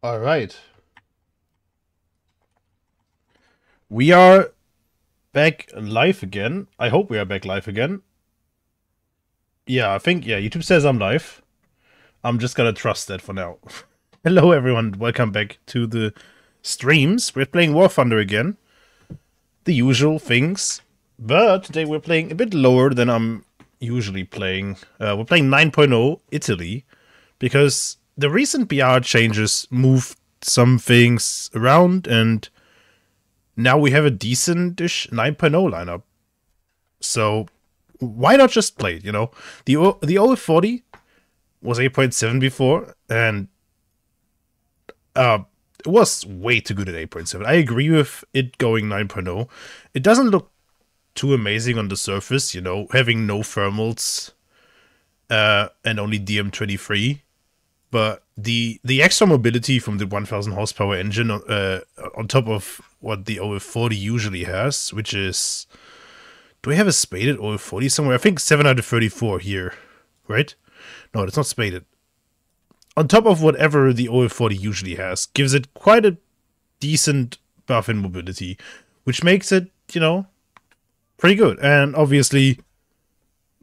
All right. We are back live again. I hope we are back live again. Yeah, I think, yeah, YouTube says I'm live. I'm just gonna trust that for now. Hello, everyone. Welcome back to the streams. We're playing War Thunder again. The usual things. But today we're playing a bit lower than I'm usually playing. Uh, we're playing 9.0 Italy because the recent BR changes moved some things around and now we have a decent-ish 9.0 lineup. So why not just play it, you know? The the OF40 was 8.7 before and uh it was way too good at 8.7. I agree with it going 9.0. It doesn't look too amazing on the surface, you know, having no thermals uh, and only DM23. But the the extra mobility from the 1000 horsepower engine uh, on top of what the OF40 usually has, which is... Do we have a spaded OF40 somewhere? I think 734 here, right? No, it's not spaded. On top of whatever the OF40 usually has, gives it quite a decent buff in mobility, which makes it, you know, pretty good. And obviously,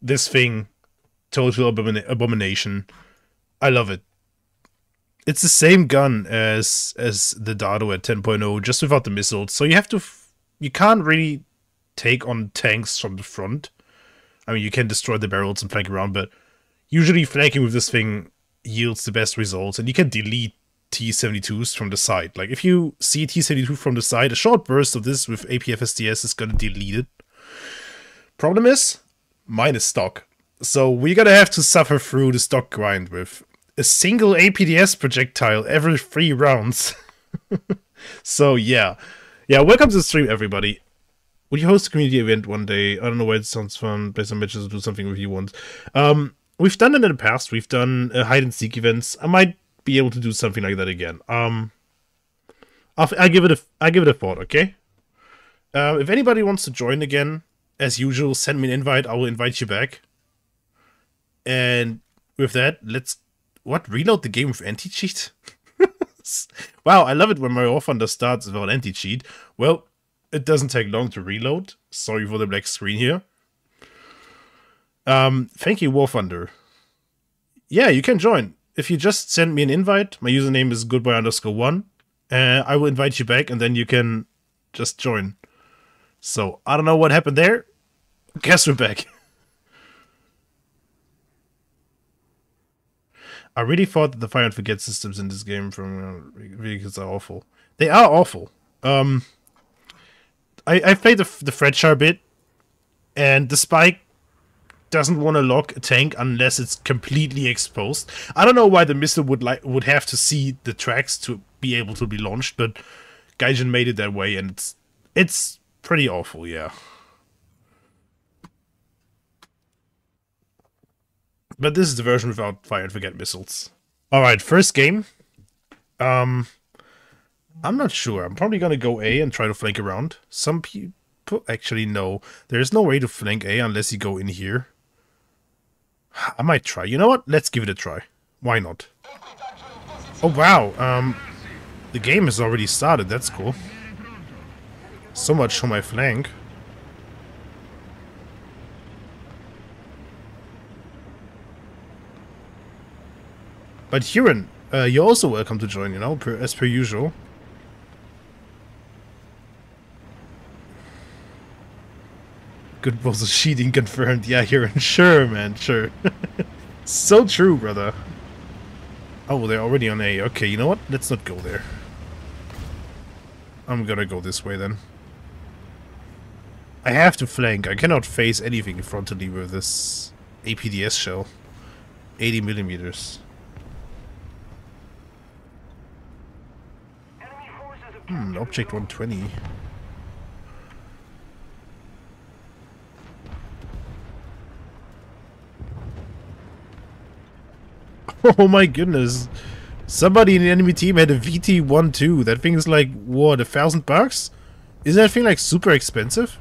this thing, total abomin abomination. I love it. It's the same gun as as the Dardo at 10.0, just without the missiles. So you have to, you can't really take on tanks from the front. I mean, you can destroy the barrels and flank around, but usually flanking with this thing yields the best results, and you can delete T72s from the side. Like, if you see T72 from the side, a short burst of this with APFSDS is going to delete it. Problem is, mine is stock. So we're gonna have to suffer through the stock grind with a single APDS projectile every three rounds. so yeah. Yeah, welcome to the stream, everybody. Would you host a community event one day? I don't know why it sounds fun. Play some matches do something with you once. Um, we've done it in the past. We've done uh, hide and seek events. I might be able to do something like that again. Um, I'll, I'll give it a I give it a thought. Okay. Uh, if anybody wants to join again, as usual, send me an invite. I will invite you back. And with that, let's what reload the game with anti cheat. wow, I love it when my Thunder starts without anti cheat. Well, it doesn't take long to reload. Sorry for the black screen here. Um, thank you, War Thunder. Yeah, you can join. If you just send me an invite, my username is goodboy underscore one. Uh, I will invite you back and then you can just join. So, I don't know what happened there. Guess we're back. I really thought that the fire and forget systems in this game from uh, vehicles are awful. They are awful. Um, I I played the the Freccia bit, and the spike doesn't want to lock a tank unless it's completely exposed. I don't know why the missile would like would have to see the tracks to be able to be launched, but Gaijin made it that way, and it's it's pretty awful. Yeah. But this is the version without fire and forget missiles. Alright, first game. Um, I'm not sure. I'm probably gonna go A and try to flank around. Some people... Actually, no. There's no way to flank A unless you go in here. I might try. You know what? Let's give it a try. Why not? Oh, wow. Um, the game has already started. That's cool. So much for my flank. But Huron, uh, you're also welcome to join, you know, per, as per usual. Good balls of cheating confirmed. Yeah, Huron, sure, man, sure. so true, brother. Oh, they're already on A. Okay, you know what? Let's not go there. I'm gonna go this way then. I have to flank. I cannot face anything frontally with this APDS shell. 80 millimeters. Hmm, object 120. Oh my goodness. Somebody in the enemy team had a VT-12. That thing is like, what, a thousand bucks? Isn't that thing like super expensive?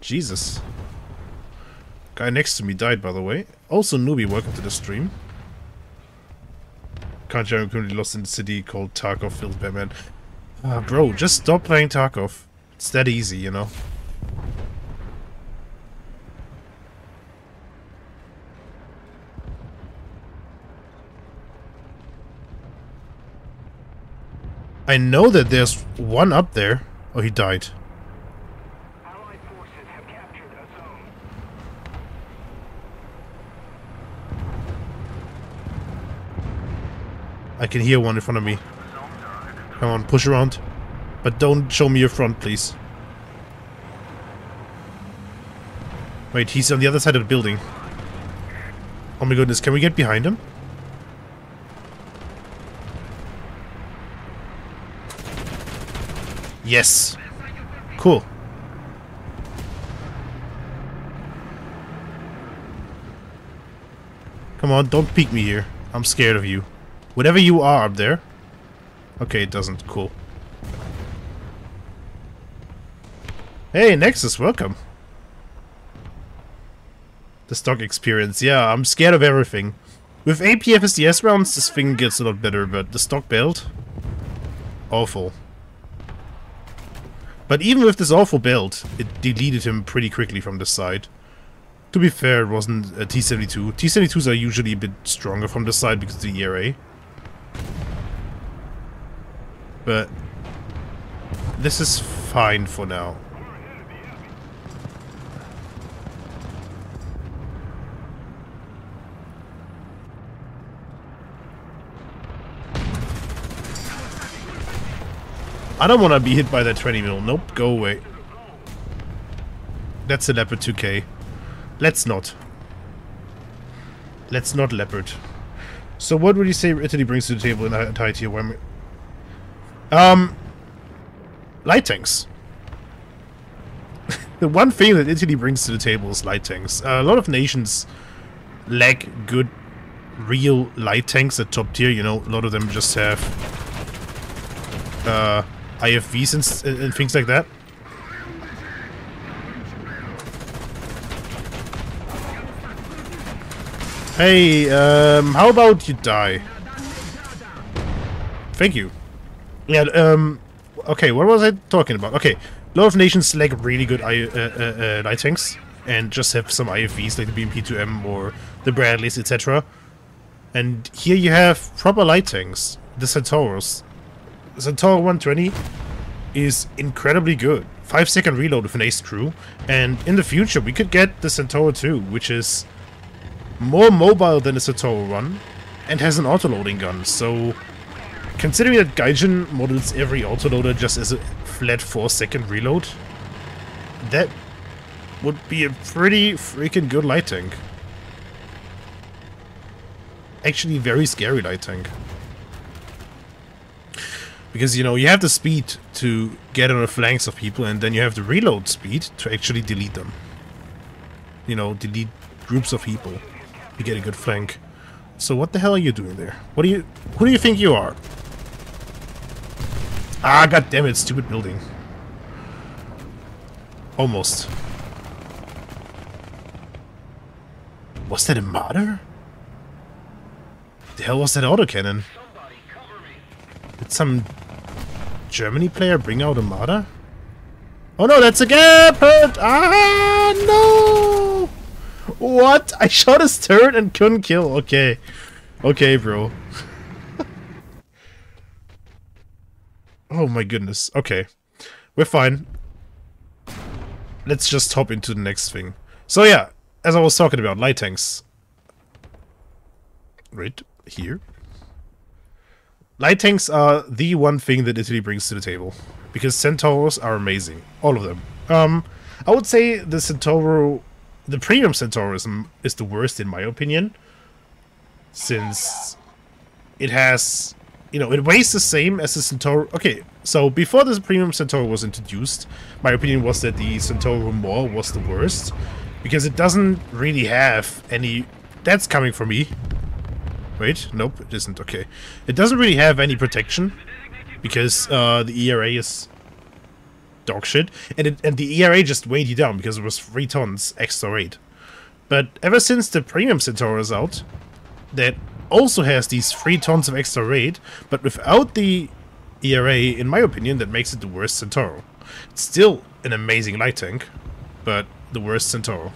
Jesus. Guy next to me died, by the way. Also, Newbie, welcome to the stream. Conjuring community lost in the city called Tarkov filled Batman. Uh, bro, just stop playing Tarkov. It's that easy, you know? I know that there's one up there. Oh, he died. I can hear one in front of me. Come on, push around. But don't show me your front, please. Wait, he's on the other side of the building. Oh my goodness, can we get behind him? Yes. Cool. Come on, don't peek me here. I'm scared of you. Whatever you are up there. Okay, it doesn't. Cool. Hey, Nexus, welcome. The stock experience. Yeah, I'm scared of everything. With APFSDS rounds, this thing gets a lot better, but the stock build? Awful. But even with this awful build, it deleted him pretty quickly from the side. To be fair, it wasn't a T-72. T-72s are usually a bit stronger from the side because of the ERA. But this is fine for now. I don't want to be hit by that 20 mil. Nope, go away. That's a Leopard 2K. Let's not. Let's not Leopard. So what would you say Italy brings to the table in high tier? Um, light tanks. the one thing that Italy brings to the table is light tanks. Uh, a lot of nations lack good, real light tanks at top tier. You know, a lot of them just have uh, IFVs and, and things like that. Hey, um, how about you die? Thank you. Yeah, um, okay, what was I talking about? Okay, a lot of nations lack really good I, uh, uh, uh, light tanks and just have some IFVs like the BMP-2M or the Bradleys, etc. And here you have proper light tanks, the Centaurus. The Centaur 120 is incredibly good. 5 second reload with an ace crew, and in the future we could get the Centaur 2, which is more mobile than the Centaur 1 and has an autoloading gun, so considering that Gaijin models every autoloader just as a flat 4 second reload, that would be a pretty freaking good light tank. Actually very scary light tank. Because, you know, you have the speed to get on the flanks of people, and then you have the reload speed to actually delete them. You know, delete groups of people. You get a good flank. So what the hell are you doing there? What do you... Who do you think you are? Ah, god damn it, stupid building. Almost. Was that a martyr? The hell was that autocannon? Did some Germany player bring out a martyr? Oh no, that's a Gepard! Ah, no! What? I shot his turret and couldn't kill. Okay. Okay, bro. Oh my goodness. Okay. We're fine. Let's just hop into the next thing. So yeah, as I was talking about, light tanks. Right here. Light tanks are the one thing that Italy brings to the table. Because Centauros are amazing. All of them. Um, I would say the Centauro... The premium Centaurism is the worst in my opinion. Since it has... You know, it weighs the same as the Centauro... Okay, so before the premium Centauro was introduced, my opinion was that the Centauro ROMOR was the worst. Because it doesn't really have any... That's coming from me. Wait, nope, it isn't. Okay. It doesn't really have any protection because uh, the ERA is dog shit, and it, and the ERA just weighed you down because it was three tons extra weight. But ever since the premium Centaur is out, that also has these 3 tons of extra raid, but without the ERA, in my opinion, that makes it the worst Centauro. It's still an amazing light tank, but the worst Centauro.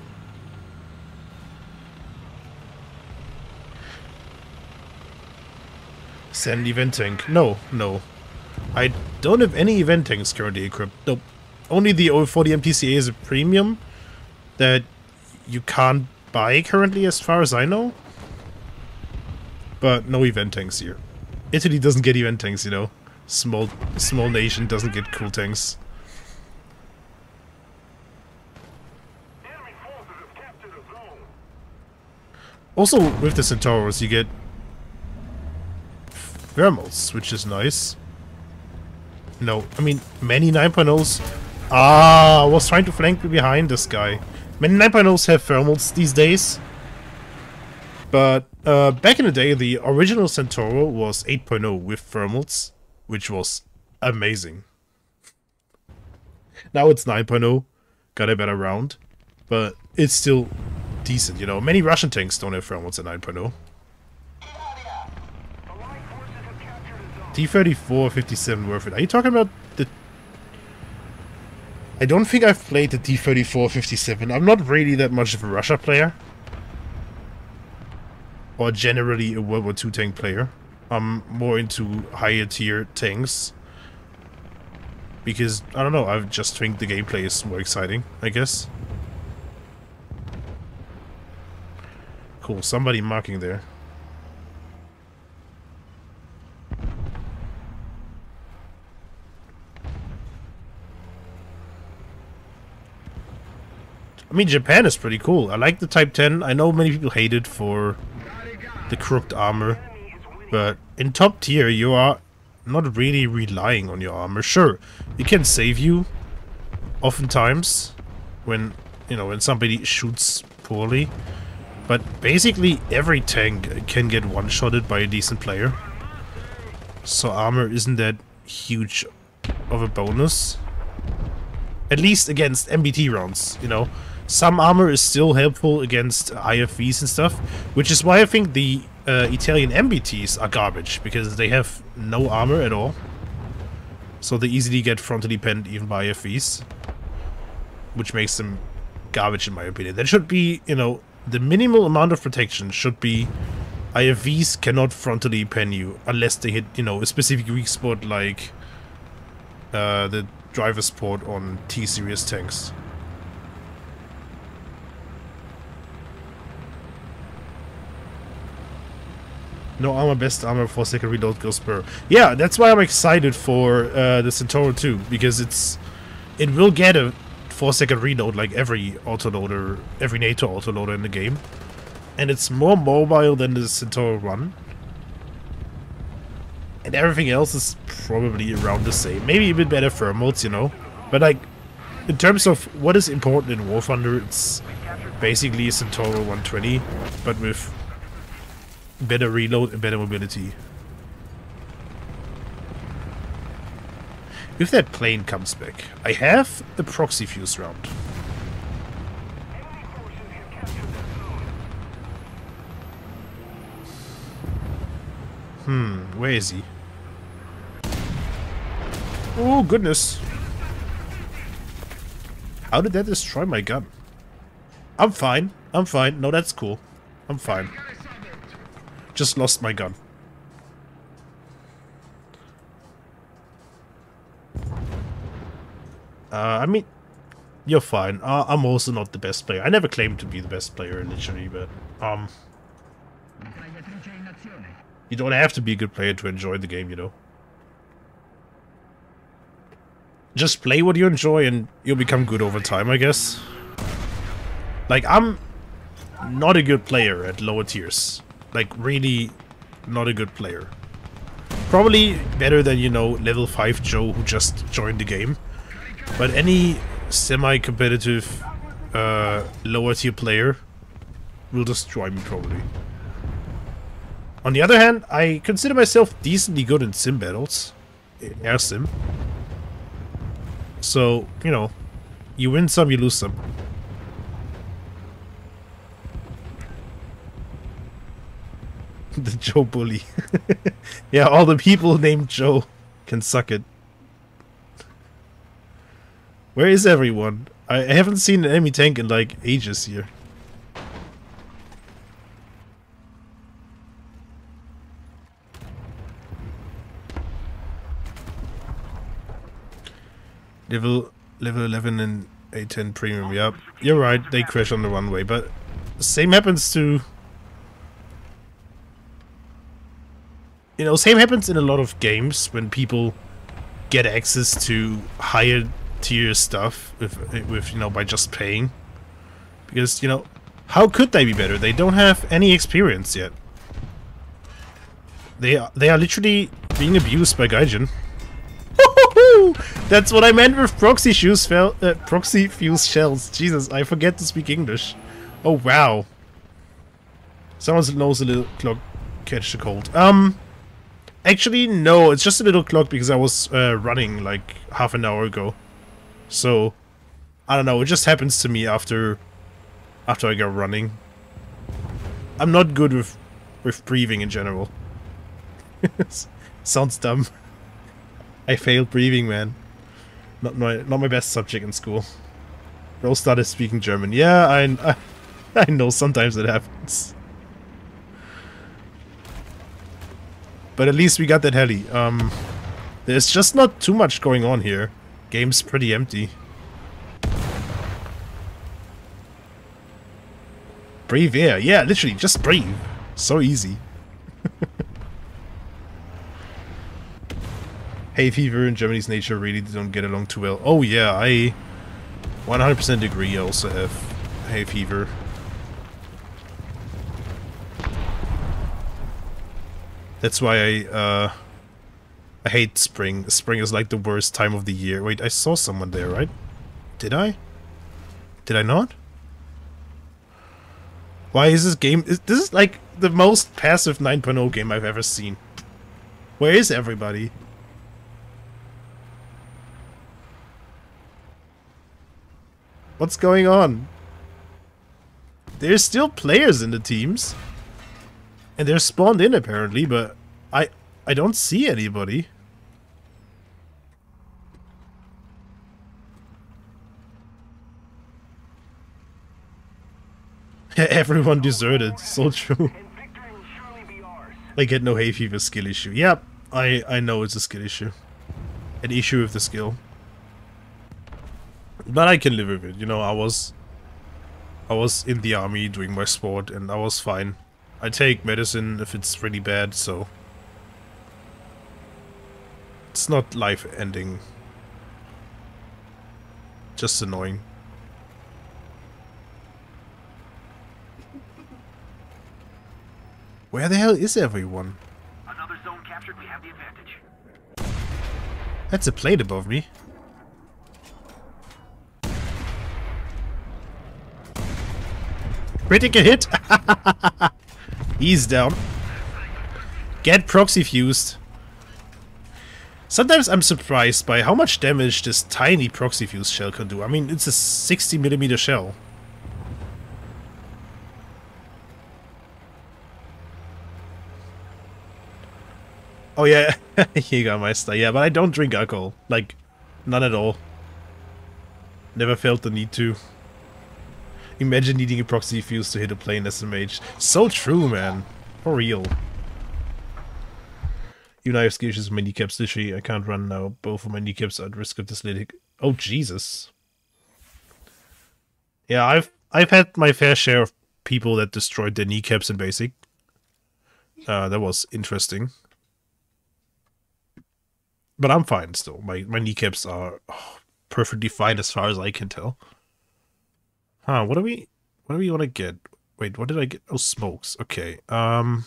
Send event tank. No, no. I don't have any event tanks currently equipped. Nope. Only the OF40 MTCA is a premium that you can't buy currently as far as I know. But no event tanks here. Italy doesn't get event tanks, you know. Small small nation doesn't get cool tanks. Also, with the Centauros, you get thermals, which is nice. No, I mean, many 9.0s. Ah, I was trying to flank behind this guy. Many 9.0s have thermals these days. But uh, back in the day, the original Centauro was 8.0 with thermals, which was amazing. Now it's 9.0, got a better round, but it's still decent, you know. Many Russian tanks don't have thermals at 9.0. Allied forces have captured a zone. T34 57 worth it. Are you talking about the... I don't think I've played the T34 57. I'm not really that much of a Russia player. Or generally a World War II tank player. I'm more into higher tier tanks. Because, I don't know, I just think the gameplay is more exciting, I guess. Cool, somebody marking there. I mean, Japan is pretty cool. I like the Type 10. I know many people hate it for the crooked armor. But in top tier, you are not really relying on your armor. Sure, it can save you oftentimes when, you know, when somebody shoots poorly. But basically, every tank can get one-shotted by a decent player. So armor isn't that huge of a bonus. At least against MBT rounds, you know. Some armor is still helpful against IFVs and stuff, which is why I think the uh, Italian MBTs are garbage, because they have no armor at all. So they easily get frontally penned even by IFVs. Which makes them garbage in my opinion. That should be, you know, the minimal amount of protection should be IFVs cannot frontally pen you unless they hit, you know, a specific weak spot like uh, the driver's port on T-Series tanks. No armor, best armor, 4 second reload, goes per. Yeah, that's why I'm excited for uh, the Centauro 2, because it's it will get a 4 second reload like every autoloader, every NATO autoloader in the game. And it's more mobile than the Centauro 1. And everything else is probably around the same. Maybe a bit better thermals, you know. But like, in terms of what is important in War Thunder, it's basically a Centauro 120, but with better reload and better mobility. If that plane comes back, I have a proxy fuse round. Hmm, where is he? Oh, goodness. How did that destroy my gun? I'm fine. I'm fine. No, that's cool. I'm fine. Just lost my gun. Uh, I mean, you're fine. I'm also not the best player. I never claimed to be the best player, literally, but, um... You don't have to be a good player to enjoy the game, you know. Just play what you enjoy and you'll become good over time, I guess. Like, I'm not a good player at lower tiers. Like, really not a good player. Probably better than, you know, level 5 Joe who just joined the game. But any semi-competitive uh, lower tier player will destroy me, probably. On the other hand, I consider myself decently good in sim battles. In air sim. So, you know, you win some, you lose some. the Joe bully. yeah, all the people named Joe can suck it. Where is everyone? I haven't seen an enemy tank in like ages here. Level level 11 and A10 premium. Yep, you're right. They crash on the runway, but same happens to you know, same happens in a lot of games when people get access to higher tier stuff with with you know by just paying. Because, you know, how could they be better? They don't have any experience yet. They are, they are literally being abused by Gaijin. That's what I meant with proxy fuse fel uh, proxy fuse shells. Jesus, I forget to speak English. Oh wow. Someone knows a little clock catch the cold. Um actually no, it's just a little clock because I was uh, running like half an hour ago. So I don't know, it just happens to me after after I go running. I'm not good with with breathing in general. Sounds dumb. I failed breathing, man. Not my not my best subject in school. Bro started speaking German. Yeah, I, I I know sometimes it happens. But at least we got that heli. Um, there's just not too much going on here. Game's pretty empty. Breathe air. Yeah, literally, just breathe. So easy. hay fever and Germany's nature really don't get along too well. Oh yeah, I 100% agree. I also have hay fever. That's why I uh, I hate spring. Spring is like the worst time of the year. Wait, I saw someone there, right? Did I? Did I not? Why is this game... Is, this is like the most passive 9.0 game I've ever seen. Where is everybody? What's going on? There's still players in the teams. And they're spawned in apparently, but I I don't see anybody. Everyone deserted, so true. And victory will surely be ours. I get no hay fever skill issue. Yep, I, I know it's a skill issue. An issue with the skill. But I can live with it, you know, I was... I was in the army doing my sport and I was fine. I take medicine if it's really bad, so... It's not life-ending. Just annoying. Where the hell is everyone? Another zone captured, we have the advantage. That's a plate above me. Critical hit! He's down. Get proxy fused. Sometimes I'm surprised by how much damage this tiny proxy fuse shell can do. I mean, it's a 60mm shell. Oh yeah, Jägermeister. Yeah, but I don't drink alcohol. Like, none at all. Never felt the need to. Imagine needing a proxy fuse to hit a plane as a mage. So true, man. For real. Even I have skill my kneecaps. Literally, I can't run now. Both of my kneecaps are at risk of dyslithic. Oh, Jesus. Yeah, I've I've had my fair share of people that destroyed their kneecaps in basic. Uh, that was interesting. But I'm fine still. My my kneecaps are oh, perfectly fine as far as I can tell. Huh, what do we what do we want to get? Wait, what did I get? Oh, smokes. Okay. Um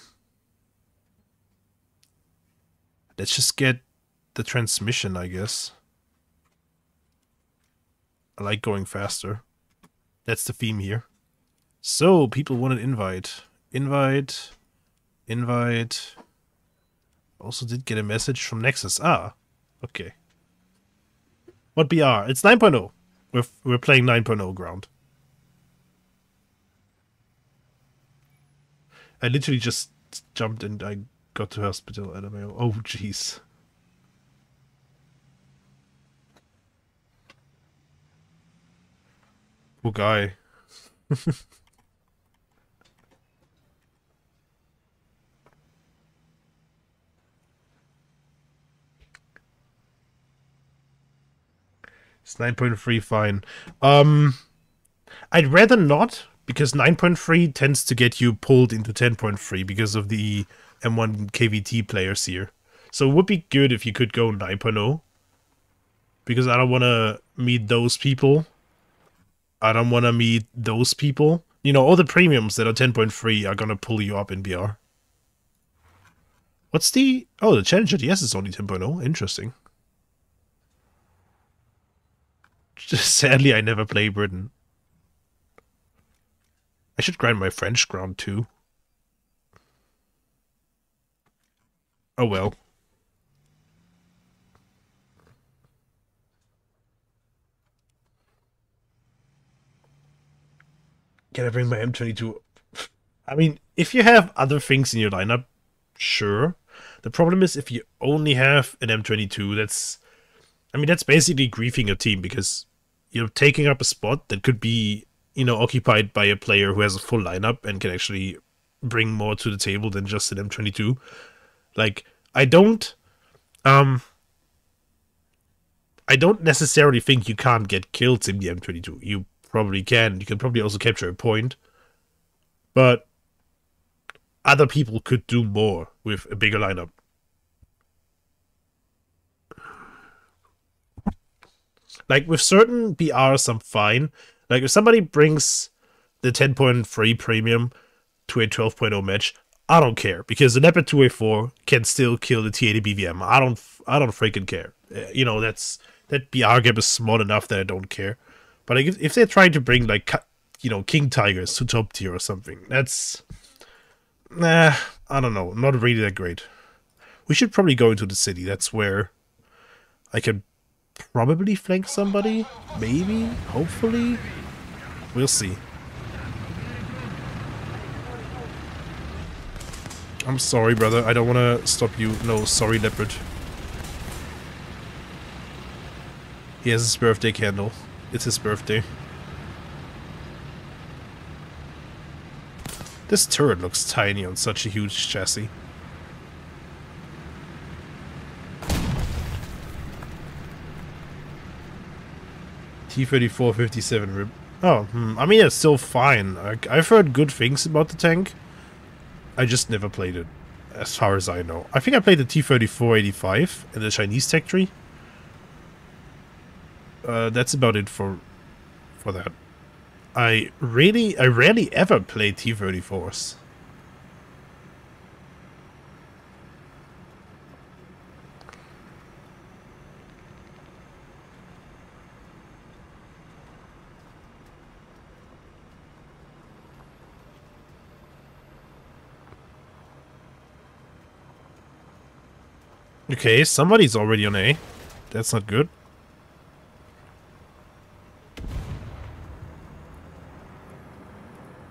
Let's just get the transmission, I guess. I like going faster. That's the theme here. So, people want an invite. Invite. Invite. Also did get a message from Nexus. Ah, okay. What BR? It's 9.0. We're, we're playing 9.0 ground. I literally just jumped and I got to hospital. and I'm like, Oh, jeez. Poor guy. It's 9.3 fine. Um, I'd rather not, because 9.3 tends to get you pulled into 10.3 because of the M1 KVT players here. So it would be good if you could go 9.0. Because I don't want to meet those people. I don't want to meet those people. You know, all the premiums that are 10.3 are going to pull you up in BR. What's the... Oh, the Challenger DS is only 10.0. Interesting. Sadly, I never play Britain. I should grind my French ground too. Oh well. Can I bring my M22? I mean, if you have other things in your lineup, sure. The problem is if you only have an M22, that's I mean, that's basically griefing your team because you're taking up a spot that could be, you know, occupied by a player who has a full lineup and can actually bring more to the table than just an M22. Like, I don't, um, I don't necessarily think you can't get kills in the M22. You probably can. You can probably also capture a point. But other people could do more with a bigger lineup. Like with certain BRs, I'm fine. Like if somebody brings the 10.3 premium to a 12.0 match, I don't care because the Leopard 2A4 can still kill the T80 BVM. I don't, I don't freaking care. Uh, you know, that's that BR gap is small enough that I don't care. But like, if, if they're trying to bring like, you know, King Tigers to top tier or something, that's, nah, I don't know, not really that great. We should probably go into the city. That's where I can probably flank somebody. Maybe. Hopefully. We'll see. I'm sorry, brother. I don't want to stop you. No, sorry, Leopard. He has his birthday candle. It's his birthday. This turret looks tiny on such a huge chassis. T-34 57 rib. Oh, hmm. I mean, it's still fine. I, I've heard good things about the tank. I just never played it, as far as I know. I think I played the T-34 85 in the Chinese tech tree. Uh, that's about it for for that. I really, I rarely ever play T-34s. Okay, somebody's already on A. That's not good.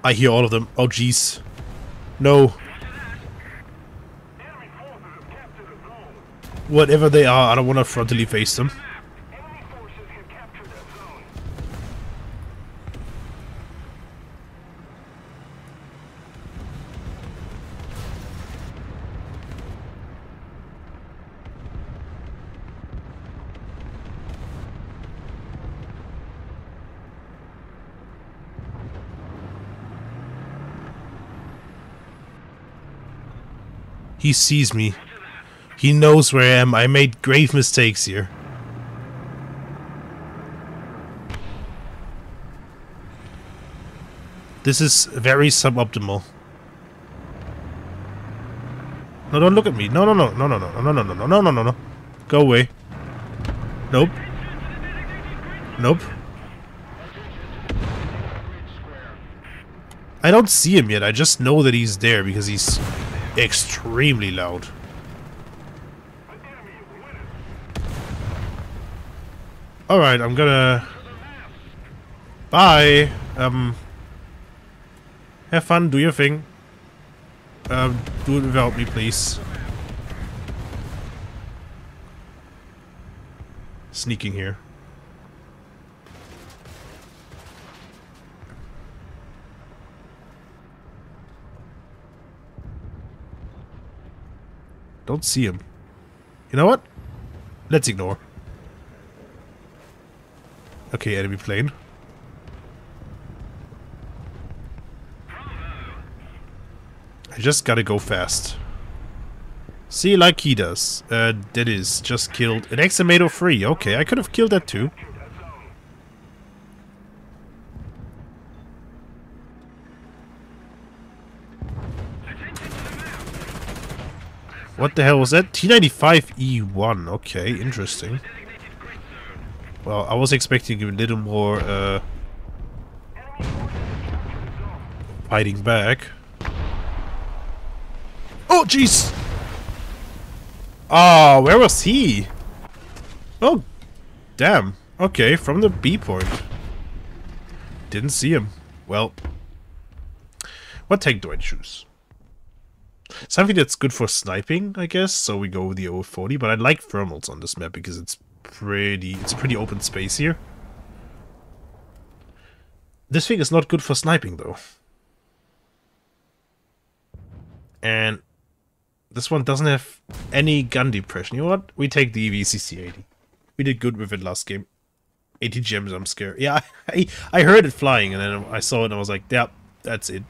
I hear all of them. Oh, jeez. No. Whatever they are, I don't want to frontally face them. He sees me. He knows where I am. I made grave mistakes here. This is very suboptimal. No, don't look at me. No, no, no, no, no, no, no, no, no, no, no, no, no, no. Go away. Nope. Nope. I don't see him yet. I just know that he's there because he's extremely loud. Alright, I'm gonna... Bye! Um... Have fun, do your thing. Um, do it without me, please. Sneaking here. Don't see him. You know what? Let's ignore. Okay, enemy plane. I just gotta go fast. See, like he does. Uh, that is just killed an Examato 3. Okay, I could have killed that too. What the hell was that? T95E1. Okay, interesting. Well, I was expecting a little more uh, fighting back. Oh, jeez! Oh, where was he? Oh, damn. Okay, from the B point. Didn't see him. Well, what tank do I choose? Something that's good for sniping, I guess, so we go with the OF40, but I like thermals on this map because it's pretty, it's pretty open space here. This thing is not good for sniping, though. And this one doesn't have any gun depression. You know what? We take the VCC-80. We did good with it last game. 80 gems, I'm scared. Yeah, I, I heard it flying, and then I saw it, and I was like, yeah, that's it.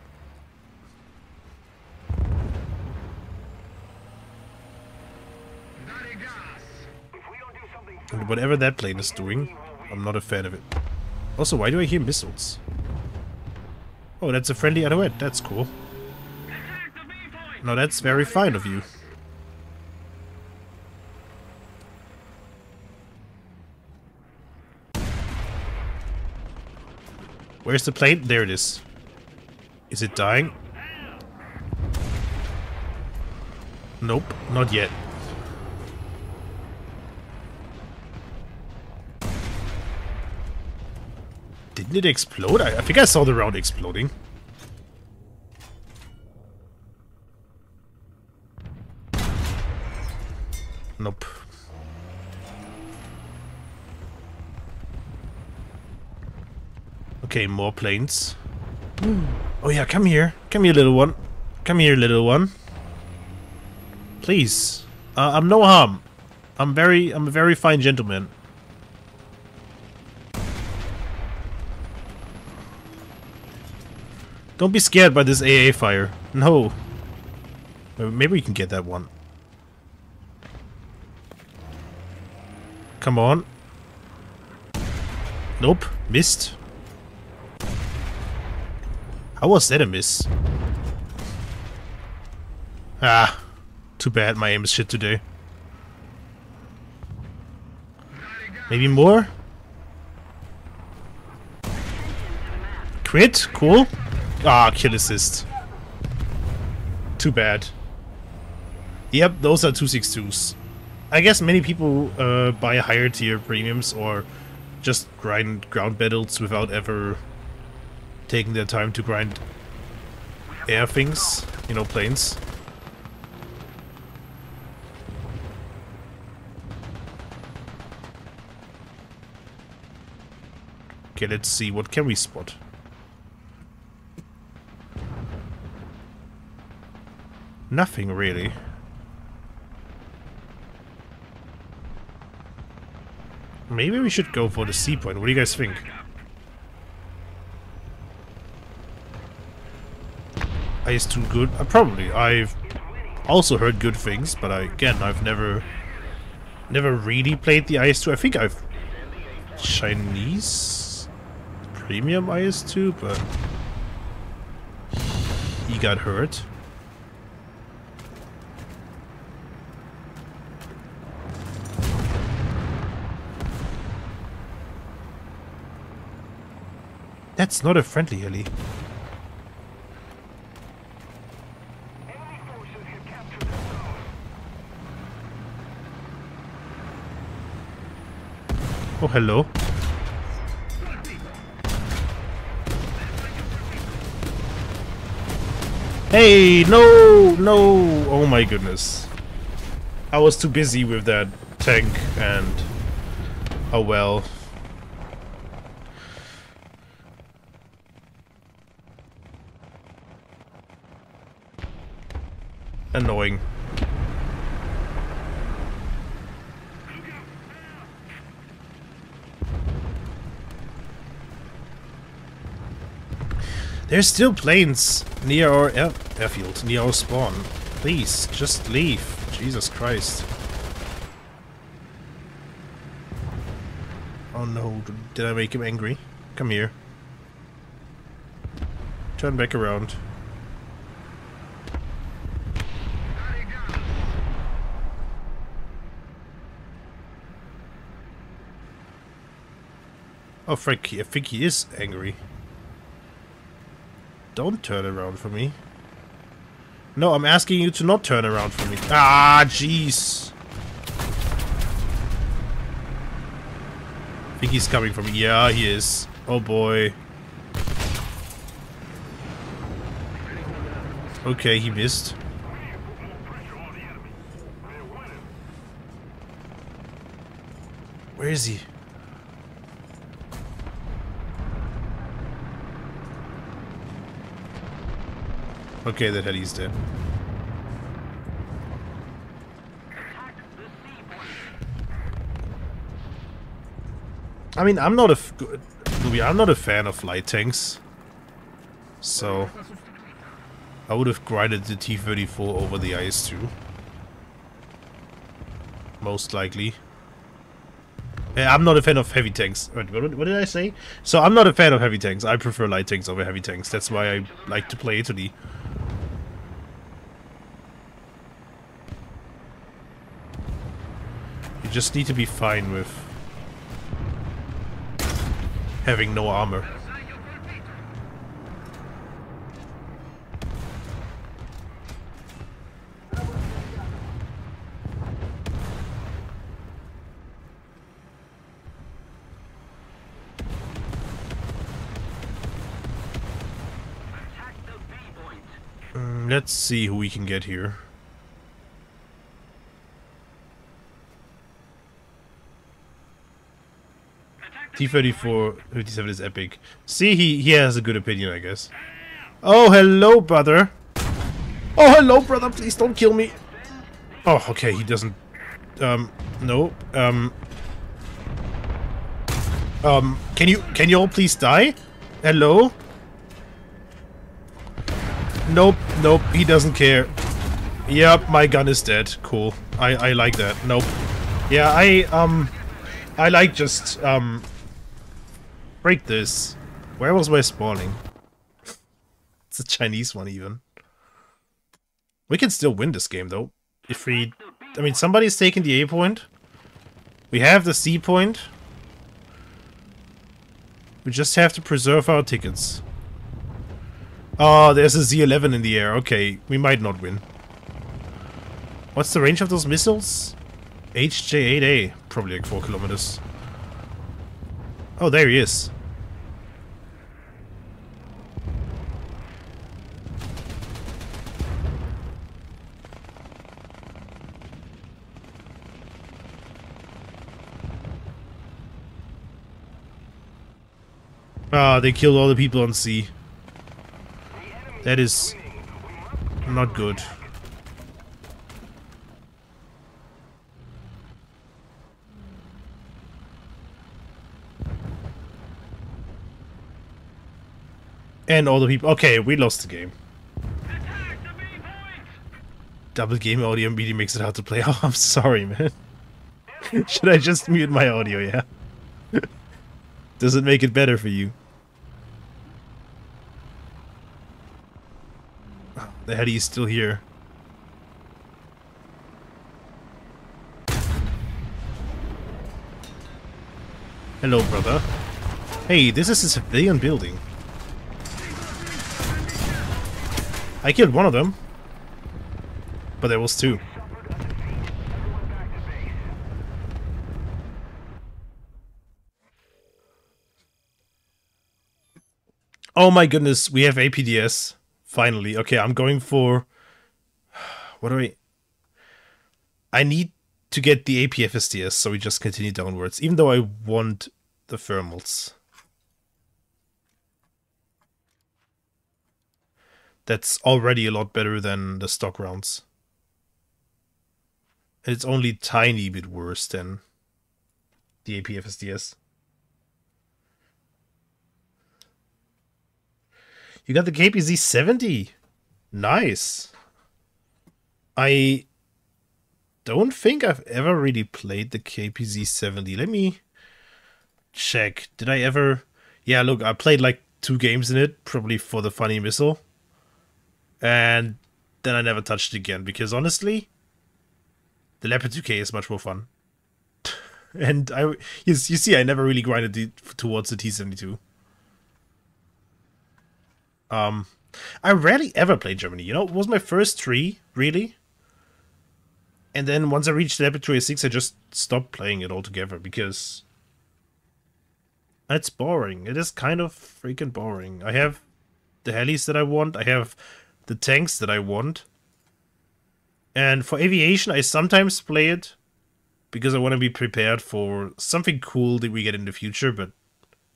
Whatever that plane is doing, I'm not a fan of it. Also, why do I hear missiles? Oh, that's a friendly Alouette. That's cool. No, that's very fine of you. Where's the plane? There it is. Is it dying? Nope, not yet. Didn't it explode? I, I think I saw the round exploding. Nope. Okay, more planes. Oh yeah, come here. Come here, little one. Come here, little one. Please. Uh, I'm no harm. I'm very, I'm a very fine gentleman. Don't be scared by this AA fire. No. Maybe we can get that one. Come on. Nope. Missed. How was that a miss? Ah. Too bad my aim is shit today. Maybe more? Crit? Cool. Ah, kill assist. Too bad. Yep, those are 262s. I guess many people uh, buy higher tier premiums or just grind ground battles without ever taking their time to grind air things, you know, planes. Okay, let's see, what can we spot? Nothing really. Maybe we should go for the C point. What do you guys think? Is too good? Uh, probably. I've also heard good things, but I, again, I've never, never really played the IS-2. I think I've Chinese premium IS-2, but he got hurt. That's not a friendly heli. Oh, hello. Hey, no, no. Oh my goodness. I was too busy with that tank and... Oh well. Annoying. There's still planes near our air airfield, near our spawn. Please, just leave. Jesus Christ. Oh no, did I make him angry? Come here. Turn back around. Oh, Frankie, I think he is angry. Don't turn around for me. No, I'm asking you to not turn around for me. Ah, jeez. I think he's coming for me. Yeah, he is. Oh boy. Okay, he missed. Where is he? Okay, that heady's dead. Eh? I mean, I'm not a Louis, I'm not a fan of light tanks. So, I would have grinded the T-34 over the IS-2. Most likely. I'm not a fan of heavy tanks. What, what did I say? So, I'm not a fan of heavy tanks. I prefer light tanks over heavy tanks. That's why I like to play Italy. Just need to be fine with having no armor. Mm, let's see who we can get here. T-34 57 is epic. See, he, he has a good opinion, I guess. Oh, hello, brother. Oh, hello, brother. Please don't kill me. Oh, okay. He doesn't... Um, no. Um... Um, can you... Can you all please die? Hello? Nope, nope. He doesn't care. Yep, my gun is dead. Cool. I, I like that. Nope. Yeah, I, um... I like just, um... Break this. Where was my spawning? it's a Chinese one, even. We can still win this game, though. If we... I mean, somebody's taking the A point. We have the C point. We just have to preserve our tickets. Oh, there's a Z11 in the air. Okay, we might not win. What's the range of those missiles? HJ-8A. Probably like 4 kilometers. Oh, there he is. Ah, they killed all the people on sea. That is not good. And all the people. Okay, we lost the game. Double game audio really makes it hard to play. Oh, I'm sorry, man. Should I just mute my audio, yeah? Does it make it better for you? The heady is still here. Hello, brother. Hey, this is a civilian building. I killed one of them. But there was two. Oh my goodness, we have APDS. Finally. Okay, I'm going for. What do I. I need to get the APFSDS, so we just continue downwards, even though I want the thermals. That's already a lot better than the stock rounds. And it's only tiny bit worse than the APFSDS. You got the KPZ 70. Nice. I don't think I've ever really played the KPZ 70. Let me check. Did I ever? Yeah, look, I played like two games in it, probably for the funny missile. And then I never touched it again because honestly, the Leopard 2K is much more fun. and I, you, you see, I never really grinded the, towards the T72. Um, I rarely ever played Germany. You know, it was my first three, really. And then once I reached Leopard 2A6, I just stopped playing it altogether because it's boring. It is kind of freaking boring. I have the helis that I want. I have the tanks that I want. And for aviation, I sometimes play it because I want to be prepared for something cool that we get in the future, but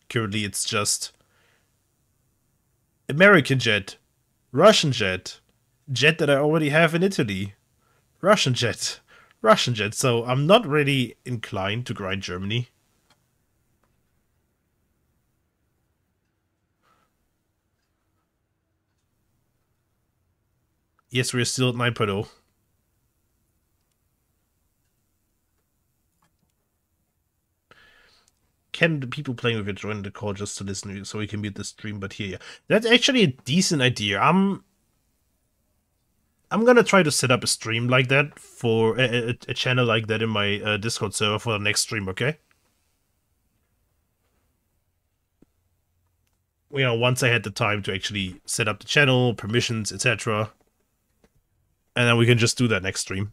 currently it's just American jet, Russian jet, jet that I already have in Italy, Russian jet, Russian jet. So I'm not really inclined to grind Germany. Yes, we're still at 9.0. Can the people playing with it join the call just to listen so we can mute the stream but hear you? That's actually a decent idea. I'm I'm gonna try to set up a stream like that for a, a, a channel like that in my uh, Discord server for the next stream, okay? You know, once I had the time to actually set up the channel, permissions, etc. And then we can just do that next stream.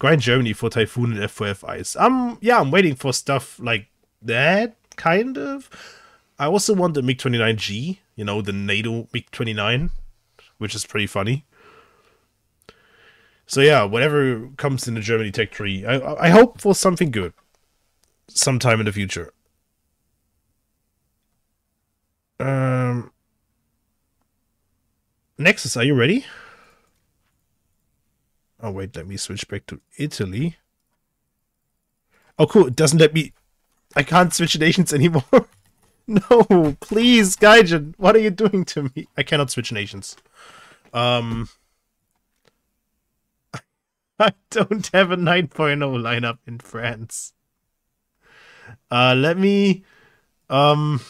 Grind Germany for Typhoon and F4F Ice. Um, yeah, I'm waiting for stuff like that, kind of. I also want the MiG-29G, you know, the NATO MiG-29, which is pretty funny. So yeah, whatever comes in the Germany Tech Tree, I, I hope for something good sometime in the future. Um, Nexus, are you ready? Oh, wait, let me switch back to Italy. Oh, cool. It doesn't let me... I can't switch nations anymore. no, please, Gaijin. What are you doing to me? I cannot switch nations. Um... I don't have a 9.0 lineup in France. Uh, let me... Um...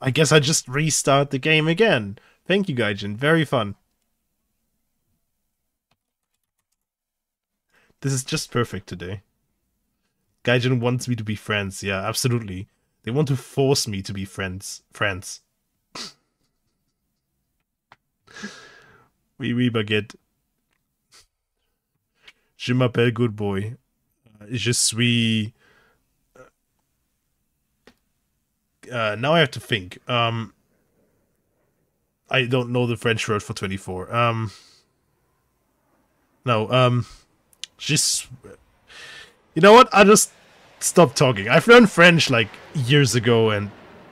I guess I just restart the game again. Thank you, Gaijin. Very fun. This is just perfect today. Gaijin wants me to be friends. Yeah, absolutely. They want to force me to be friends. Friends. oui, oui, baguette. Je m'appelle good boy. Je suis... Uh, now I have to think. Um, I don't know the French word for 24. Um, no, um, just, you know what? I just stop talking. I've learned French like years ago and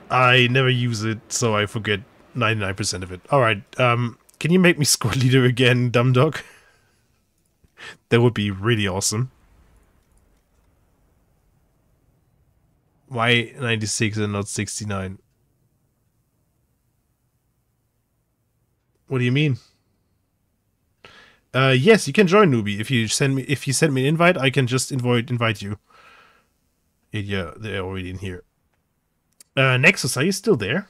I never use it, so I forget 99% of it. Alright, um, can you make me squad leader again, dumb dog? that would be really awesome. Why 96 and not 69? What do you mean? Uh, yes, you can join Newbie. If you send me if you send me an invite, I can just invite invite you. Yeah, they're already in here. Uh, Nexus, are you still there?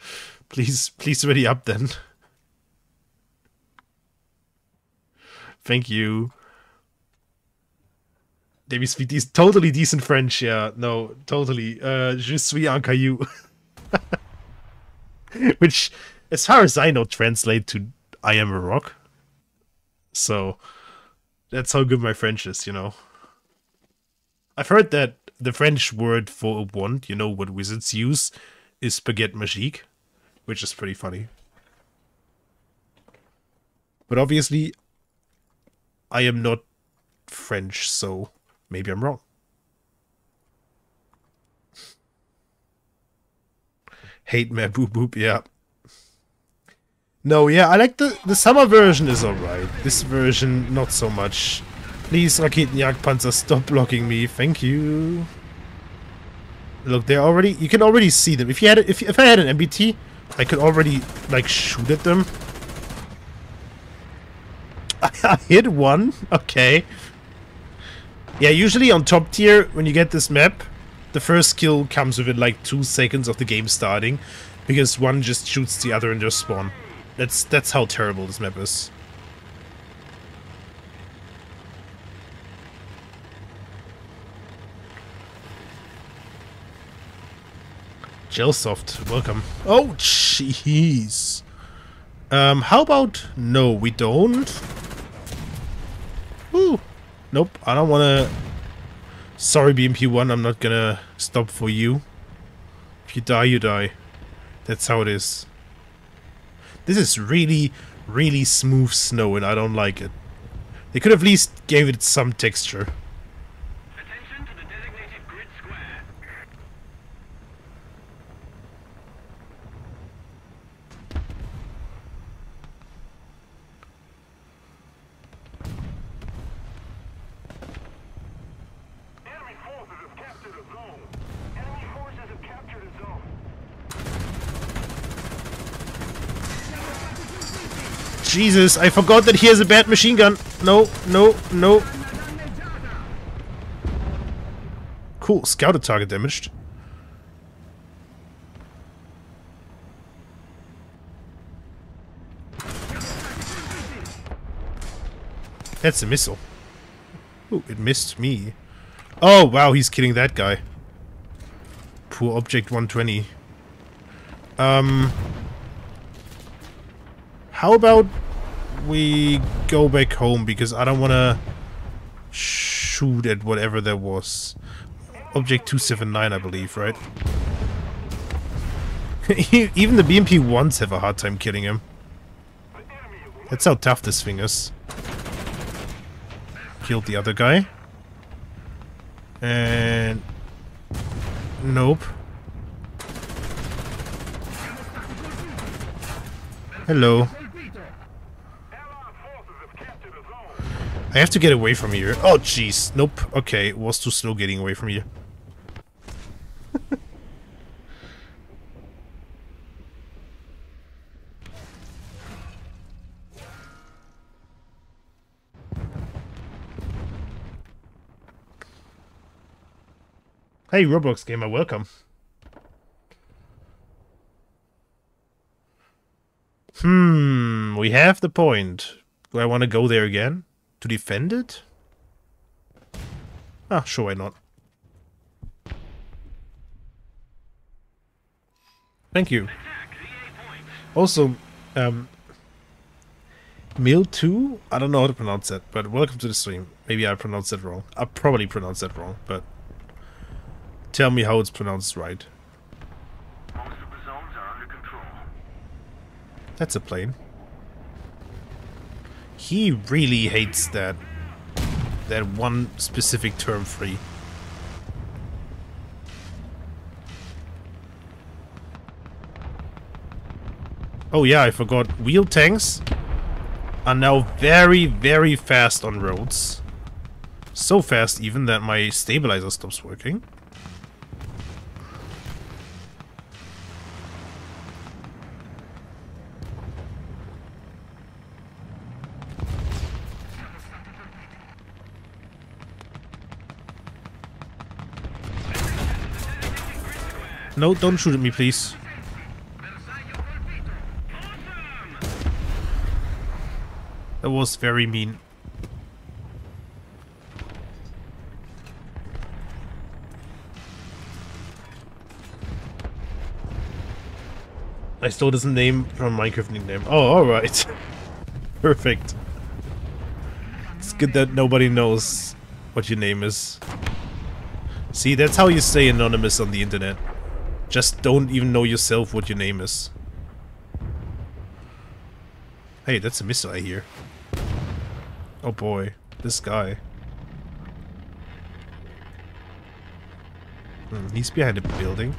Please, please ready up then. Thank you. Maybe speak these totally decent French, yeah. No, totally. Uh, je suis un caillou. which, as far as I know, translate to "I am a rock." So that's how good my French is, you know. I've heard that the French word for a wand, you know what wizards use, is baguette magique, which is pretty funny. But obviously, I am not French, so maybe I'm wrong. Hate my boop boop, yeah. No, yeah, I like the the summer version is alright. This version, not so much. Please, Raketenjagdpanzer, stop blocking me. Thank you. Look, they're already. You can already see them. If you had, if if I had an MBT, I could already like shoot at them. I hit one. Okay. Yeah, usually on top tier, when you get this map, the first kill comes within like two seconds of the game starting, because one just shoots the other in their spawn. That's that's how terrible this map is. Gelsoft, welcome. Oh, jeez. Um, how about... No, we don't. Ooh. Nope, I don't want to... Sorry, BMP1, I'm not gonna stop for you. If you die, you die. That's how it is. This is really, really smooth snow and I don't like it. They could have at least gave it some texture. Attention to the designated grid square. Enemy forces have captured a zone. Enemy forces have captured a zone. Jesus, I forgot that he has a bad machine gun. No, no, no. Cool, scouted target damaged. That's a missile. Ooh, it missed me. Oh, wow, he's killing that guy. Poor Object 120. Um... How about we go back home because I don't want to shoot at whatever there was. Object 279, I believe, right? Even the BMP-1s have a hard time killing him. That's how tough this thing is. Killed the other guy. And... Nope. Hello. Allied forces have captured a zone. I have to get away from here. Oh, jeez. Nope. Okay, it was too slow getting away from here. hey, Roblox gamer, welcome. Hmm, we have the point. Do I want to go there again? To defend it? Ah, sure, why not? Thank you. Also, um, Mill 2? I don't know how to pronounce that, but welcome to the stream. Maybe I pronounced that wrong. I probably pronounced that wrong, but tell me how it's pronounced right. Most of the zones are under control. That's a plane. He really hates that that one specific term free. Oh yeah, I forgot. Wheel tanks are now very, very fast on roads. So fast even that my stabilizer stops working. No, don't shoot at me, please. That was very mean. I stole this name from Minecraft nickname. Oh, alright. Perfect. It's good that nobody knows what your name is. See, that's how you stay anonymous on the internet. Just don't even know yourself what your name is. Hey, that's a missile I hear. Oh boy, this guy. Hmm, he's behind a building.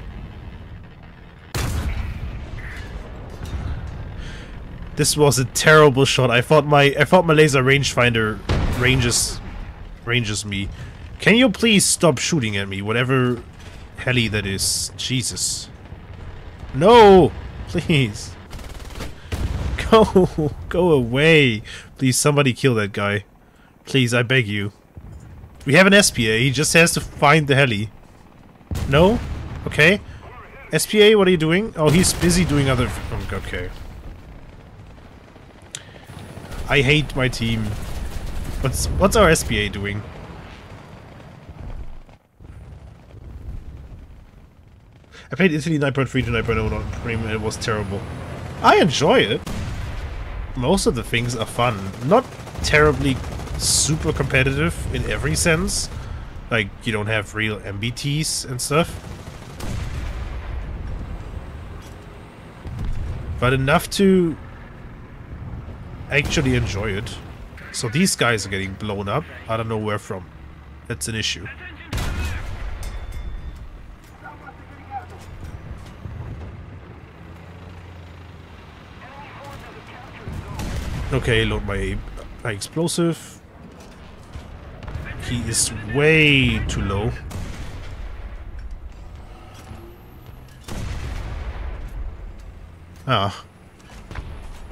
This was a terrible shot. I thought my I thought my laser rangefinder ranges ranges me. Can you please stop shooting at me, whatever heli that is? Jesus. No! Please. Go! Go away! Please, somebody kill that guy. Please, I beg you. We have an SPA, he just has to find the heli. No? Okay. SPA, what are you doing? Oh, he's busy doing other... Oh, okay. I hate my team. What's what's our SPA doing? I played Italy 9.3 to 9.0 on Prime and it was terrible. I enjoy it. Most of the things are fun. Not terribly super competitive in every sense. Like, you don't have real MBTs and stuff. But enough to actually enjoy it. So these guys are getting blown up. I don't know where from. That's an issue. Okay, load my, my explosive. He is way too low. Ah.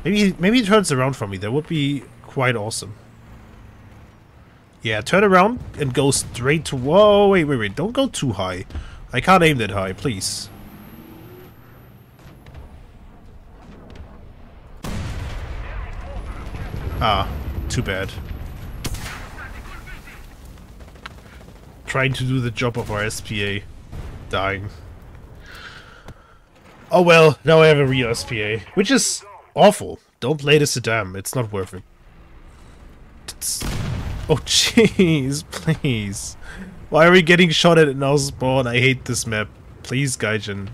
Maybe maybe he turns around for me. That would be quite awesome. Yeah, turn around and go straight to... Whoa, wait, wait, wait. Don't go too high. I can't aim that high, please. Ah, too bad. Trying to do the job of our SPA. Dying. Oh well, now I have a real SPA. Which is awful. Don't play the SIDAM. It's not worth it. It's... Oh jeez, please. Why are we getting shot at now spawn? I hate this map. Please, Gaijin.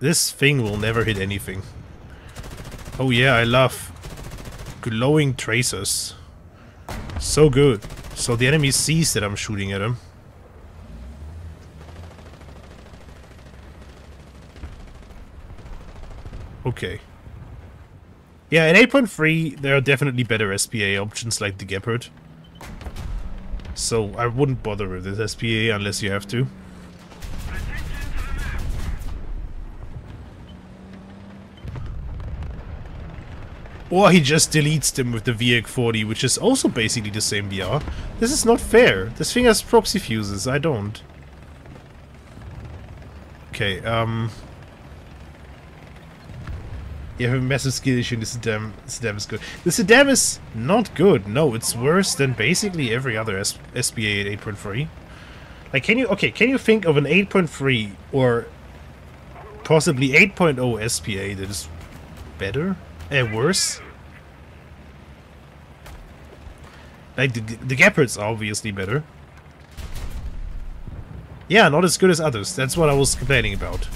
This thing will never hit anything. Oh yeah, I love glowing tracers. So good. So the enemy sees that I'm shooting at him. Okay. Yeah, in 8.3 there are definitely better SPA options like the Gepard. So I wouldn't bother with this SPA unless you have to. Or he just deletes them with the VX40, which is also basically the same VR. This is not fair. This thing has proxy fuses, I don't. Okay, um... You have a massive skill issue in the SIDAM. SIDAM is good. The SIDAM is not good. No, it's worse than basically every other S SPA at 8.3. Like, can you... Okay, can you think of an 8.3 or possibly 8.0 SPA that is better? And worse. Like, the, the Gepard's obviously better. Yeah, not as good as others. That's what I was complaining about.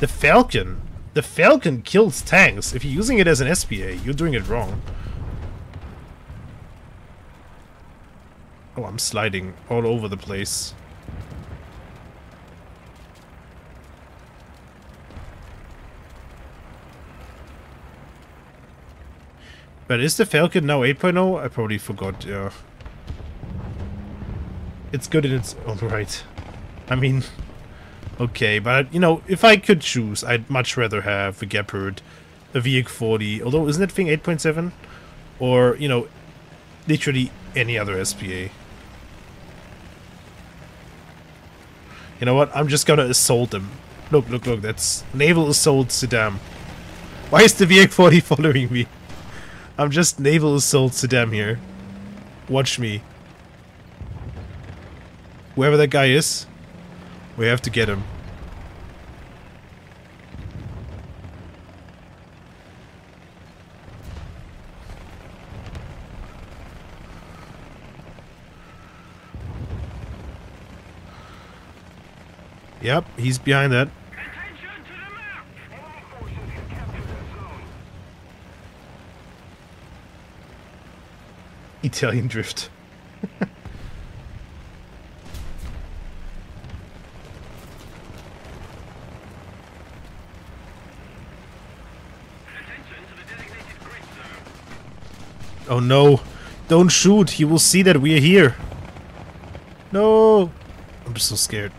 The Falcon. The Falcon kills tanks. If you're using it as an SPA, you're doing it wrong. Oh, I'm sliding all over the place. But is the Falcon now 8.0? I probably forgot, yeah. It's good in its own right. I mean, okay, but, you know, if I could choose, I'd much rather have a Gepard, a VX40, although isn't that thing 8.7? Or, you know, literally any other SPA. You know what? I'm just gonna assault them. Look, look, look, that's Naval Assault SIDAM. Why is the VX40 following me? I'm just naval assault SIDAM here. Watch me. Whoever that guy is, we have to get him. Yep, he's behind that. Italian drift. Oh no! Don't shoot! He will see that we are here. No! I'm so scared.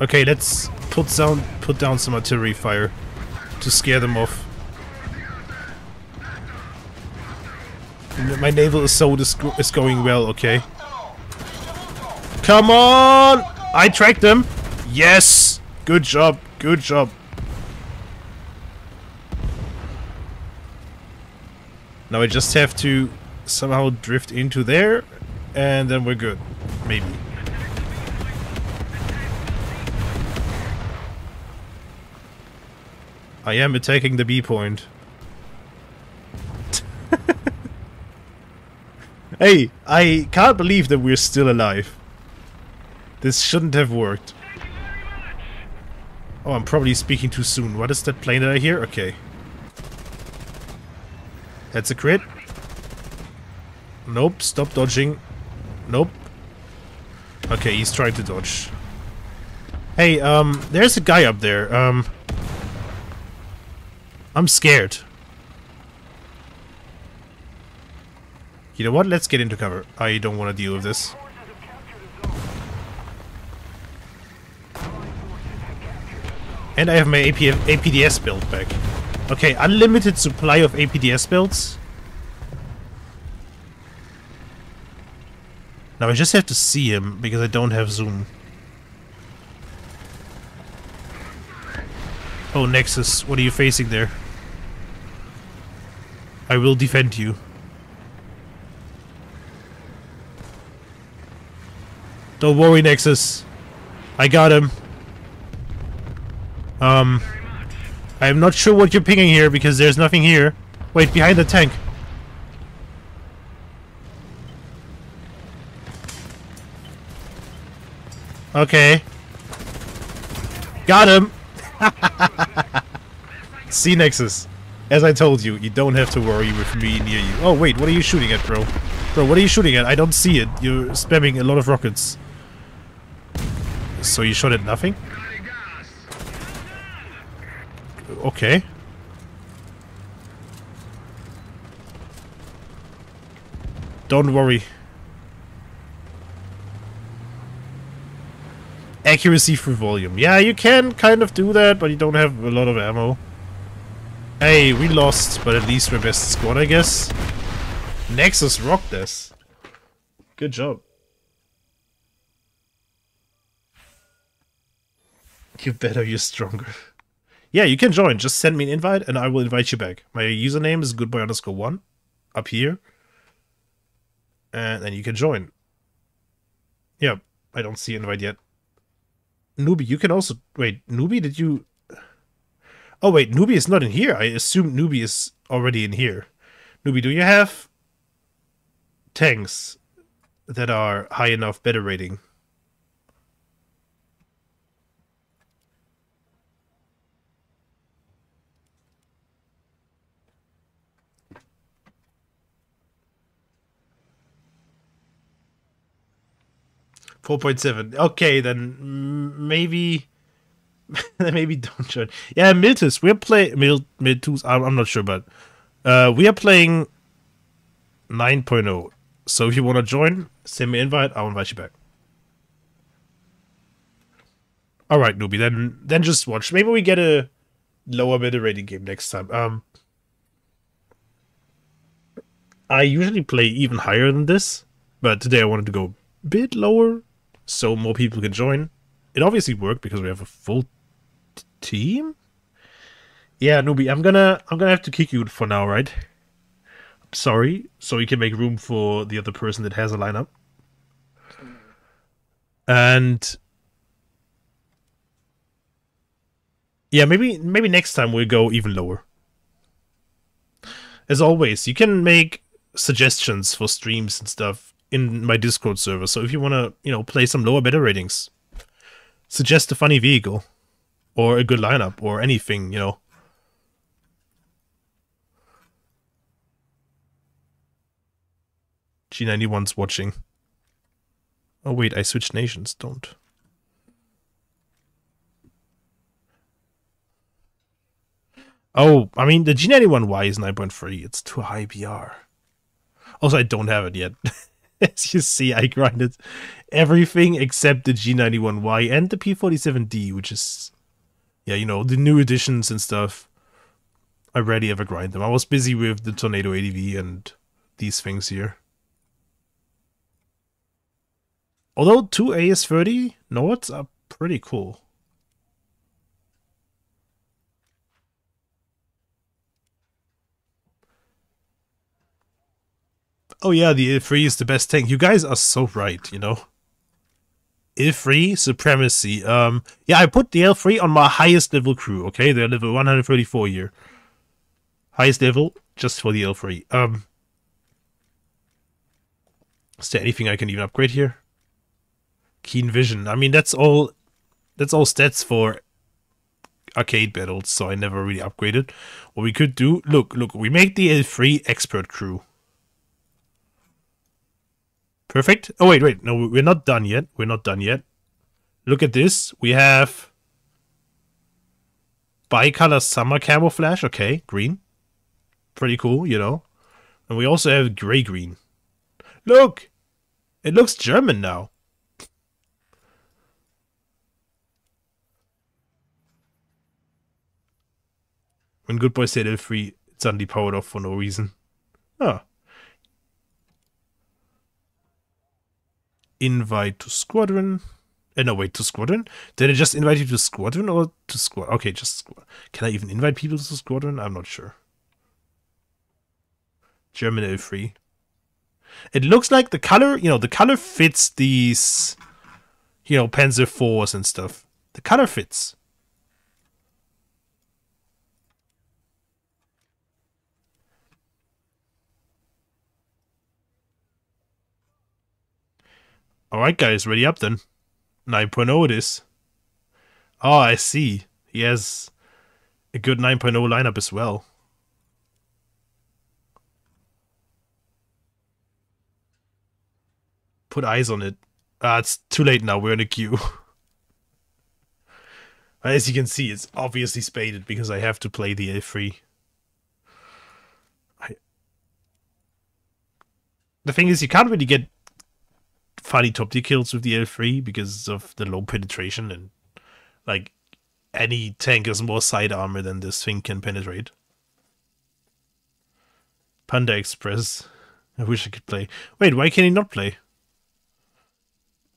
Okay, let's put down put down some artillery fire to scare them off. My naval assault is, is going well, okay. Come on! I tracked them! Yes! Good job, good job. Now I just have to somehow drift into there, and then we're good. Maybe. I am attacking the B point. Hey, I can't believe that we're still alive. This shouldn't have worked. Oh, I'm probably speaking too soon. What is that plane that I hear? Okay. That's a crit. Nope, stop dodging. Nope. Okay, he's trying to dodge. Hey, um, there's a guy up there. Um, I'm scared. You know what? Let's get into cover. I don't want to deal with this. And I have my APF, APDS build back. Okay, unlimited supply of APDS builds. Now I just have to see him because I don't have zoom. Oh, Nexus, what are you facing there? I will defend you. Don't worry, Nexus. I got him. Um, I'm not sure what you're pinging here because there's nothing here. Wait, behind the tank. Okay. Got him! See Nexus. As I told you, you don't have to worry with me near you. Oh wait, what are you shooting at, bro? Bro, what are you shooting at? I don't see it. You're spamming a lot of rockets. So you shot at nothing? Okay. Don't worry. Accuracy for volume. Yeah, you can kind of do that, but you don't have a lot of ammo. Hey, we lost, but at least we're best squad, I guess. Nexus rocked this. Good job. You better, you're stronger. Yeah, you can join. Just send me an invite and I will invite you back. My username is goodboy underscore one up here. And then you can join. Yeah, I don't see invite yet. Newbie, you can also wait, Newbie, did you Oh wait, Newbie is not in here. I assume Newbie is already in here. Newbie, do you have tanks that are high enough battle rating? Four point seven. Okay, then maybe, maybe don't join. Yeah, Miltus, we're playing Mil Miltus. I'm, I'm not sure, but uh, we are playing 9.0. So if you want to join, send me an invite. I'll invite you back. All right, newbie. Then then just watch. Maybe we get a lower meta rating game next time. Um, I usually play even higher than this, but today I wanted to go a bit lower so more people can join. It obviously worked because we have a full t- team. Yeah, newbie. I'm gonna I'm gonna have to kick you for now, right? I'm sorry, so we can make room for the other person that has a lineup. And yeah, maybe maybe next time we'll go even lower. As always, you can make suggestions for streams and stuff in my Discord server. So if you want to, you know, play some lower battle ratings, suggest a funny vehicle or a good lineup or anything, you know. G91's watching. Oh wait, I switched nations, don't. Oh, I mean, the G91Y is 9.3. It's too high BR. Also, I don't have it yet. As you see, I grinded everything except the G91Y and the P47D, which is, yeah, you know, the new editions and stuff. I rarely ever grind them. I was busy with the Tornado ADV and these things here. Although two AS30 Nords are pretty cool. Oh yeah, the L3 is the best tank. You guys are so right, you know. L3 Supremacy. Um, yeah, I put the L3 on my highest level crew, okay? They're level 134 here. Highest level, just for the L3. Um, is there anything I can even upgrade here? Keen Vision. I mean, that's all. That's all stats for arcade battles, so I never really upgraded. What we could do, look, look, we make the L3 expert crew. Perfect. Oh, wait, wait. No, we're not done yet. We're not done yet. Look at this. We have bicolor summer camouflage. Okay, green. Pretty cool, you know. And we also have gray-green. Look! It looks German now. When Good Boy said L3, it suddenly powered off for no reason. Ah. Invite to squadron. Uh, no, wait, to squadron? Did I just invite you to squadron or to squad? Okay, just squad. Can I even invite people to squadron? I'm not sure. German L3. It looks like the color, you know, the color fits these, you know, Panzer 4s and stuff. The color fits. Alright guys, ready up then. 9.0 it is. Oh, I see. He has a good 9.0 lineup as well. Put eyes on it. Ah, it's too late now, we're in a queue. As you can see, it's obviously spaded because I have to play the A3. I... The thing is, you can't really get funny top tier kills with the L3 because of the low penetration and like any tank has more side armor than this thing can penetrate. Panda Express. I wish I could play. Wait, why can he not play?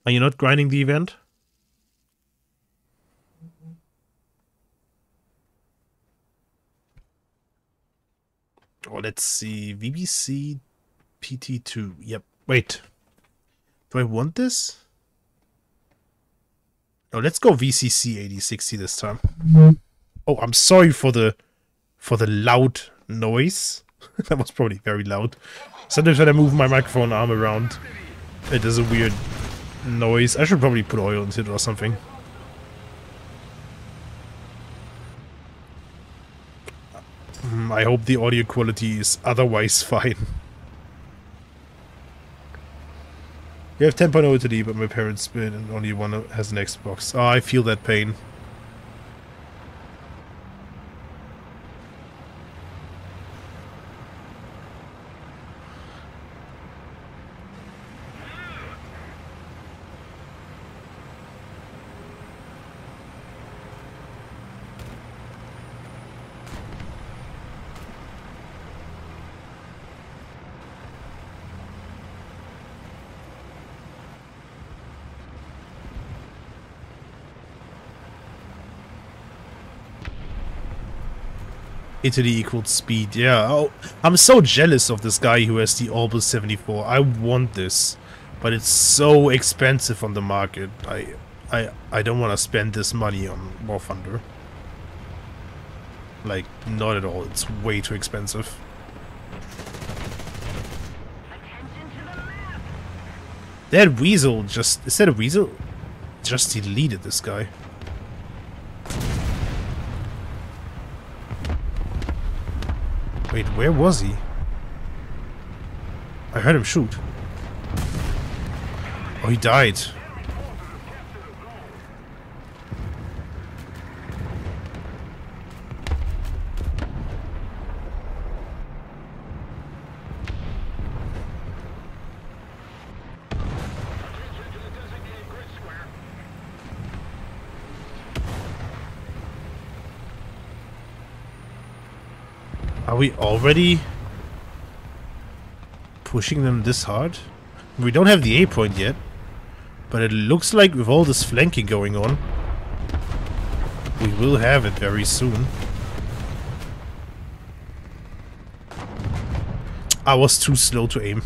Are you not grinding the event? Oh, let's see. VBC PT2. Yep. Wait. Do I want this? No, let's go VCC 80/60 this time. Oh, I'm sorry for the for the loud noise. that was probably very loud. Sometimes when I move my microphone arm around, it does a weird noise. I should probably put oil into it or something. Hmm, I hope the audio quality is otherwise fine. You have 10.0 today, but my parents spin and only one has an Xbox. Oh, I feel that pain. Italy equals speed. Yeah, oh, I'm so jealous of this guy who has the Orbis 74. I want this, but it's so expensive on the market. I, I, I don't want to spend this money on War Thunder. Like, not at all. It's way too expensive. That weasel just... Is that a weasel? just deleted this guy. Where was he? I heard him shoot. Oh, he died. Are we already pushing them this hard? We don't have the A point yet, but it looks like with all this flanking going on, we will have it very soon. I was too slow to aim.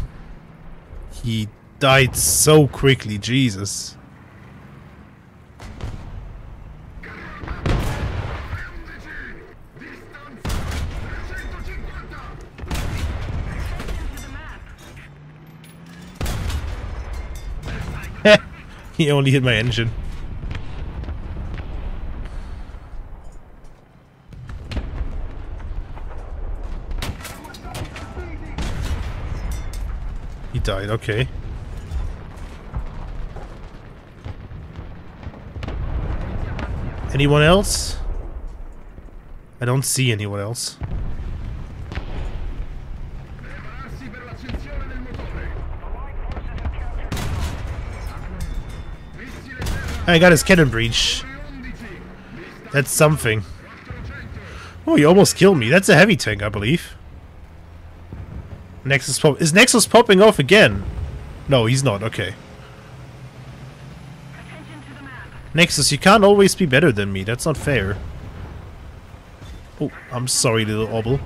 He died so quickly, Jesus. He only hit my engine. He died, okay. Anyone else? I don't see anyone else. I got his cannon breech. That's something. Oh, he almost killed me. That's a heavy tank, I believe. Nexus pop- Is Nexus popping off again? No, he's not. Okay. Nexus, you can't always be better than me. That's not fair. Oh, I'm sorry, little obble.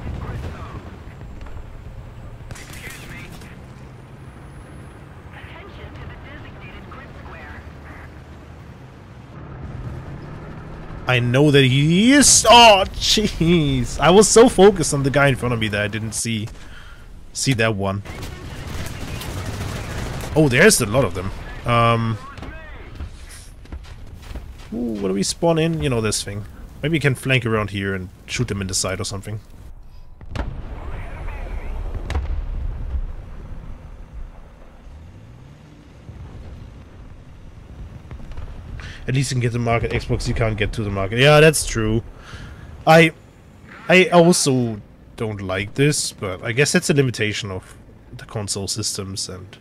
I know that he is. Oh, jeez. I was so focused on the guy in front of me that I didn't see see that one. Oh, there's a lot of them. Um. Ooh, what do we spawn in? You know this thing. Maybe we can flank around here and shoot them in the side or something. At least you can get the market. Xbox, you can't get to the market. Yeah, that's true. I, I also don't like this, but I guess that's a limitation of the console systems and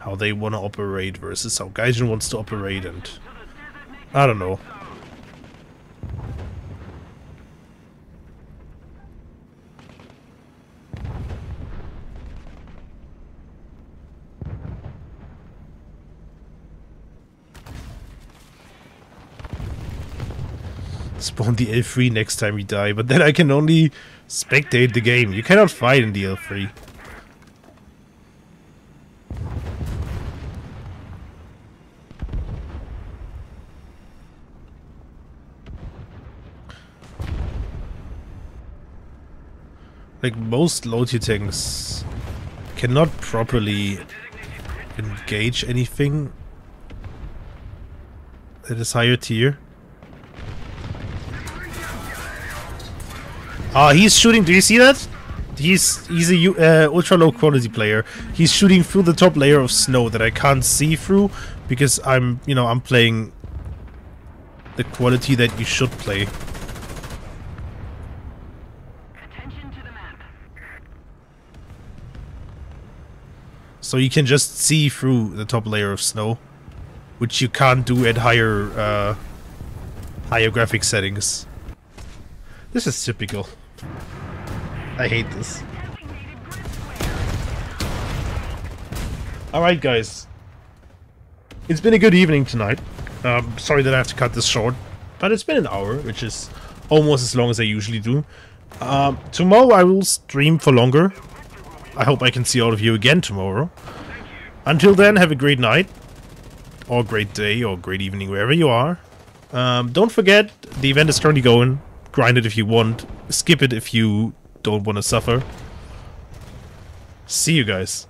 how they want to operate versus how Gaijin wants to operate, and I don't know. Spawn the L3 next time we die, but then I can only spectate the game. You cannot fight in the L3. Like most low tier tanks cannot properly engage anything that is higher tier. Ah, he's shooting. Do you see that? He's he's a uh, ultra low quality player. He's shooting through the top layer of snow that I can't see through because I'm you know I'm playing the quality that you should play. Attention to the map. So you can just see through the top layer of snow, which you can't do at higher uh, higher graphic settings. This is typical. I hate this. Alright guys. It's been a good evening tonight. Um, sorry that I have to cut this short, but it's been an hour, which is almost as long as I usually do. Um, tomorrow I will stream for longer. I hope I can see all of you again tomorrow. Until then, have a great night, or great day, or great evening, wherever you are. Um, don't forget, the event is currently going. Grind it if you want. Skip it if you don't want to suffer. See you guys.